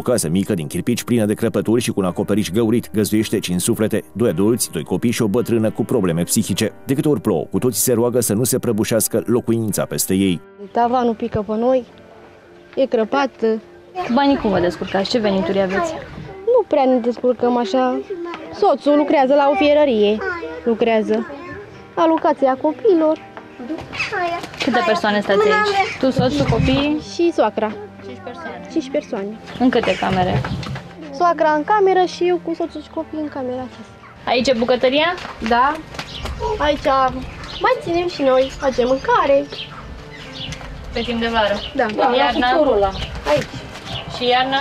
O casă mică din chirpici plină de crăpături și cu un acoperiș găurit găzduiește cinci suflete, doi adulți, doi copii și o bătrână cu probleme psihice. De câte ori plouă, cu toții se roagă să nu se prăbușească locuința peste ei. Tavanul pică pe noi, e crăpat, Cu banii cum vă descurcați? Ce venituri aveți? nu prea ne descurcăm așa. Soțul lucrează la o fierărie, lucrează. Alocația copiilor Câte persoane stați aici? Tu, soțul, copiii? și soacra, 5 persoane. 5 persoane. În câte camere? Soacra în cameră și eu cu soțul și copiii în camera aceasta. Aici e bucătăria? Da, aici mai ținem și noi, facem mâncare. Pe timp de vară. Da, da iarna? aici. Și iarna?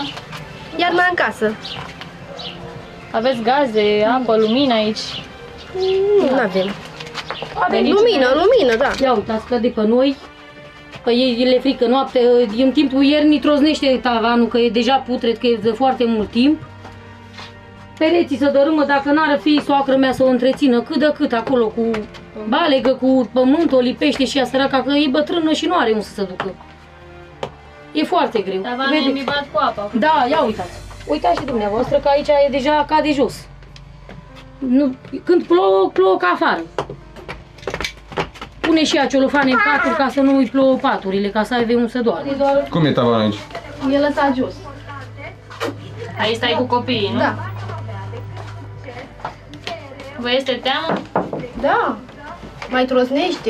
Iarna în casă. Aveți gaze, apă, lumină aici? Nu avem. Avem Lumină, lumină, da. Ia uitați că de pe noi, că e, le frică noapte, în timpul iernii troznește tavanul, că e deja putred, că e de foarte mult timp. Pereții să dărâmă, dacă n-ar fi soacră mea să o întrețină cât de cât acolo cu balegă, cu pământ, o lipește și ea săraca, că e bătrână și nu are unde să se ducă. E foarte greu. Tavanul e Vedeți? imbibat cu apă. Da, ia uitați. Uitați și dumneavoastră că aici e deja cade jos. Nu, când plouă, plouă ca afară. Pune și ea celofane în paturi ca să nu îi plouă paturile, ca să aibă un să doarme. Cum e tavanul aici? E lăsat jos. Aici stai cu copiii, nu? Da. Vă este teamă? Da. Mai trosnește.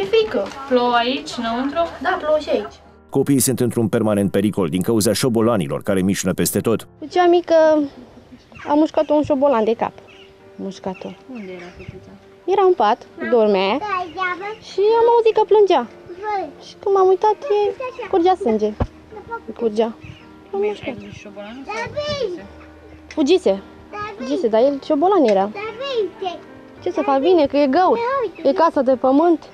E frică. Plouă aici, înăuntru? Da, plouă și aici. Copiii sunt într-un permanent pericol din cauza șobolanilor care mișună peste tot. Cu cea mică a mușcat un șobolan de cap. Mușcat-o. Unde era fetița? Era în pat, dormea și am auzit că plângea. Și când m-am uitat, e, curgea sânge. Curgea. Am mușcat. Șobolanul Fugise. Fugise, dar el șobolan era. Ce să fac bine, că e găur. E casa de pământ.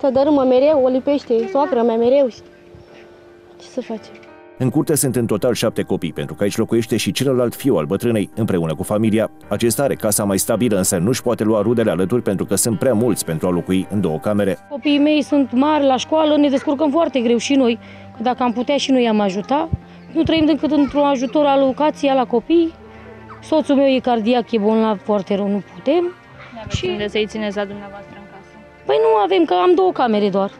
Te dărâmă mereu, o lipește soacră mea mereu. Ce să facem? În curte sunt în total șapte copii, pentru că aici locuiește și celălalt fiu al bătrânei, împreună cu familia. Acesta are casa mai stabilă, însă nu-și poate lua rudele alături pentru că sunt prea mulți pentru a locui în două camere. Copiii mei sunt mari la școală, ne descurcăm foarte greu și noi. Că dacă am putea și noi am ajuta, nu trăim decât într-un ajutor alocația la copii. Soțul meu e cardiac, e bolnav foarte rău, nu putem. Nu aveți unde să-i țineți la dumneavoastră în casă. Păi nu avem, că am două camere doar.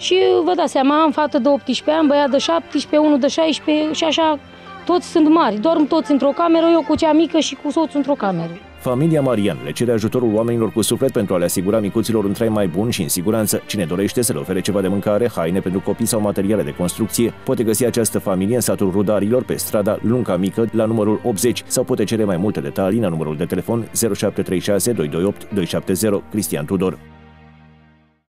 Și vă dați seama, am fată de 18 ani, băiat de 17, unul de 16 și așa, toți sunt mari. Dorm toți într-o cameră, eu cu cea mică și cu soțul într-o cameră. Familia Marian le cere ajutorul oamenilor cu suflet pentru a le asigura micuților un trai mai bun și în siguranță. Cine dorește să le ofere ceva de mâncare, haine pentru copii sau materiale de construcție, poate găsi această familie în satul Rudarilor pe strada Lunca Mică la numărul 80 sau poate cere mai multe detalii la numărul de telefon 0736 228 270 Cristian Tudor.